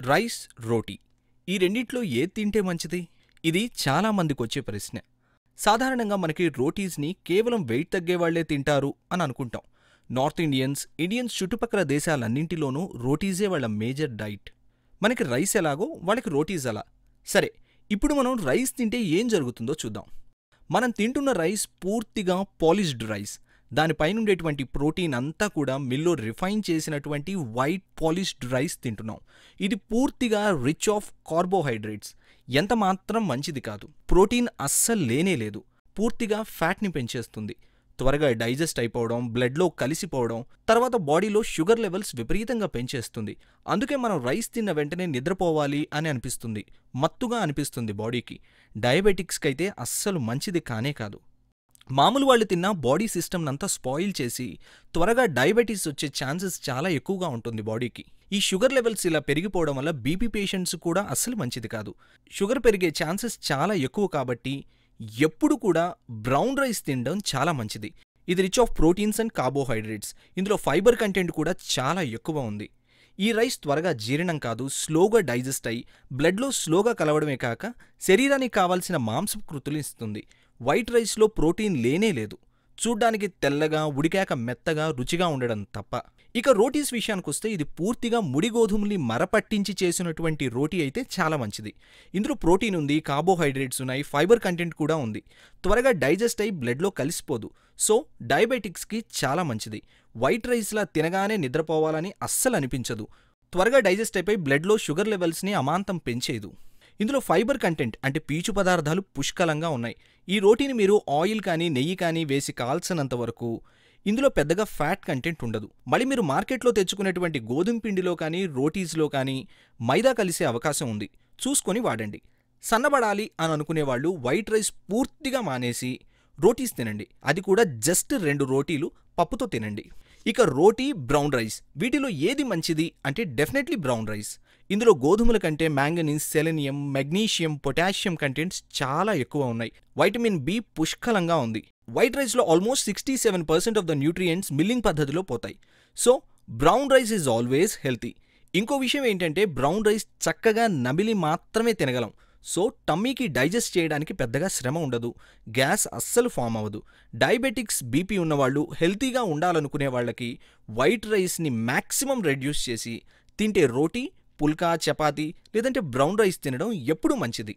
Rice రోటీ ఈ రెండిట్లో ఏది తింటే మంచిది? ఇది చాలా మందికి వచ్చే ప్రశ్న. సాధారణంగా మనకి రోటీస్ని కేవలం వెయిట్ తగ్గేవాళ్ళే తింటారు అని అనుకుంటాం. నార్త్ ఇండియన్స్ ఇండియన్స్ చుట్టుపక్కల దేశాలన్నింటిలోనూ రోటీసే వాళ్ళ మేజర్ డైట్. మనకి రైస్ ఎలాగో వాళ్ళకి రోటీస్ అలా. సరే ఇప్పుడు మనం రైస్ తింటే ఏం జరుగుతుందో చూద్దాం. మనం తింటున్న రైస్ పూర్తిగా పాలిష్డ్ రైస్. దానిపైన ఉండేటువంటి ప్రోటీన్ అంతా కూడా మిల్లో రిఫైన్ చేసినటువంటి వైట్ పాలిష్డ్ రైస్ తింటున్నాం. ఇది పూర్తిగా రిచ్ ఆఫ్ కార్బోహైడ్రేట్స్. ఎంత మాత్రం మంచిది కాదు. ప్రోటీన్ అస్సలు లేనే లేదు. పూర్తిగా ఫ్యాట్ని పెంచేస్తుంది. త్వరగా డైజెస్ట్ అయిపోవడం బ్లడ్లో కలిసిపోవడం తర్వాత బాడీలో షుగర్ లెవెల్స్ విపరీతంగా పెంచేస్తుంది. అందుకే మనం రైస్ తిన్న వెంటనే నిద్రపోవాలి అని అనిపిస్తుంది. మత్తుగా అనిపిస్తుంది బాడీకి. డయాబెటిక్స్కి అయితే అస్సలు మంచిది కానే కాదు. మామూలు వాళ్ళు తిన్న బాడీ సిస్టమ్ అంతా స్పాయిల్ చేసి త్వరగా డయాబెటీస్ వచ్చే ఛాన్సెస్ చాలా ఎక్కువగా ఉంటుంది బాడీకి. ఈ షుగర్ లెవెల్స్ ఇలా పెరిగిపోవడం వల్ల బీపీ పేషెంట్స్ కూడా అస్సలు మంచిది కాదు. షుగర్ పెరిగే ఛాన్సెస్ చాలా ఎక్కువ కాబట్టి ఎప్పుడు కూడా బ్రౌన్ రైస్ తినడం చాలా మంచిది. ఇది rich of proteins and carbohydrates ఇందులో ఫైబర్ కంటెంట్ కూడా చాలా ఎక్కువ ఉంది. ఈ రైస్ త్వరగా జీర్ణం కాదు స్లోగా డైజెస్ట్ అయ్యి బ్లడ్లో స్లోగా కలవడమే కాక శరీరానికి కావాల్సిన మాంసకృతులు ఇస్తుంది. వైట్ రైస్లో ప్రోటీన్ లేనే లేదు. చూడ్డానికి తెల్లగా ఉడికాక మెత్తగా రుచిగా ఉండడం తప్ప. ఇక రోటీస్ విషయానికొస్తే ఇది పూర్తిగా ముడి గోధుమల్ని మరపట్టించి చేసినటువంటి రోటీ అయితే చాలా మంచిది. ఇందులో ప్రోటీన్ ఉంది కార్బోహైడ్రేట్స్ ఉన్నాయి ఫైబర్ కంటెంట్ కూడా ఉంది. త్వరగా డైజెస్ట్ అయ్యి బ్లడ్లో కలిసిపోదు. సో డయాబెటిక్స్కి చాలా మంచిది. వైట్ రైస్లా తినగానే నిద్రపోవాలని అస్సలు అనిపించదు త్వరగా డైజెస్ట్ అయిపోయి బ్లడ్లో షుగర్ లెవెల్స్ని అమాంతం పెంచేదు. ఇందులో ఫైబర్ కంటెంట్ అంటే పీచు పదార్థాలు పుష్కలంగా ఉన్నాయి. ఈ రోటీని మీరు ఆయిల్ కానీ నెయ్యి కానీ వేసి కాల్సినంత వరకు ఇందులో పెద్దగా ఫ్యాట్ కంటెంట్ ఉండదు. మళ్ళీ మీరు మార్కెట్లో తెచ్చుకునేటువంటి గోధుమ పిండిలో కానీ రోటీస్లో కానీ మైదా కలిసే అవకాశం ఉంది. చూసుకొని వాడండి. సన్నబడాలి అని అనుకునేవాళ్ళు వైట్ రైస్ పూర్తిగా మానేసి రోటీస్ తినండి. అది కూడా జస్ట్ రెండు రోటీలు పప్పుతో తినండి. ఇక రోటీ బ్రౌన్ రైస్. వీటిలో ఏది మంచిది అంటే డెఫినెట్లీ బ్రౌన్ రైస్. ఇందులో గోధుమల కంటే manganese selenium magnesium potassium contents చాలా ఎక్కువ ఉన్నాయి. వైటమిన్ బి పుష్కలంగా ఉంది. వైట్ రైస్లో almost sixty seven percent of the nutrients milling పద్ధతిలో పోతాయి. So brown rice is always healthy. ఇంకో విషయం ఏంటంటే బ్రౌన్ రైస్ చక్కగా నమిలి మాత్రమే తినగలం. సో టమ్మీకి డైజెస్ట్ చేయడానికి పెద్దగా శ్రమ ఉండదు. గ్యాస్ అస్సలు ఫామ్ అవ్వదు. డయాబెటిక్స్ బీపీ ఉన్నవాళ్ళు హెల్తీగా ఉండాలనుకునే వాళ్ళకి వైట్ రైస్ని మ్యాక్సిమం రెడ్యూస్ చేసి తింటే రోటీ పుల్కా చపాతీ లేదంటే బ్రౌన్ రైస్ తినడం ఎప్పుడూ మంచిది.